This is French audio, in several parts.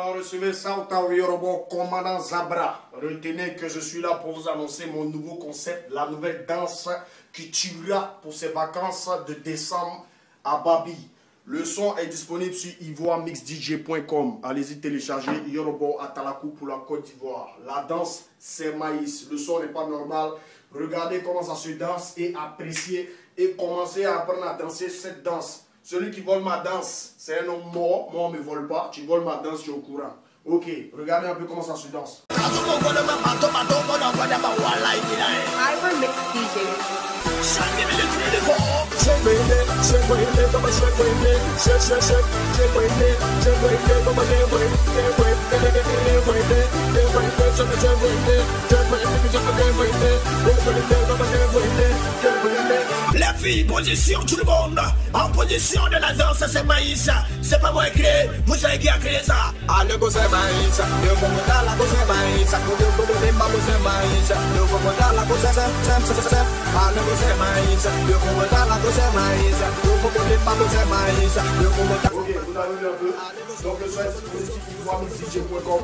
Alors recevez Sauta Yorobo, commandant Zabra. Retenez que je suis là pour vous annoncer mon nouveau concept, la nouvelle danse qui tuera pour ces vacances de décembre à Babi. Le son est disponible sur ivoiremixdj.com. Allez-y télécharger Yorobo Atalakou pour la Côte d'Ivoire. La danse, c'est maïs. Le son n'est pas normal. Regardez comment ça se danse et appréciez et commencez à apprendre à danser cette danse. Celui qui vole ma danse, c'est un homme mort. Moi, on ne me vole pas. Tu voles ma danse, tu es au courant. Ok, regardez un peu comment ça se danse. Les filles, position, tout le monde. En position de la danse, c'est maïs. C'est pas moi qui crée, vous avez qui a créé ça. Allez, go c'est maïs. Le dans la go c'est maïs. Le des mamans c'est maïs. Le dans la go c'est c'est c'est c'est. Allez, go c'est maïs. Le dans la go c'est maïs. Le monde des mamans c'est maïs. Le dans Ok, vous avez vu un peu. Donc le est sur ivoiremixdj.com.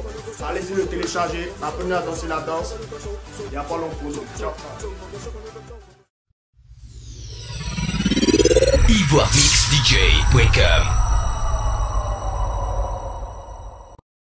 Allez-y le télécharger. Apprenez à danser la danse. Il n'y a pas long pour nous. Ciao. ivoiremixdj.com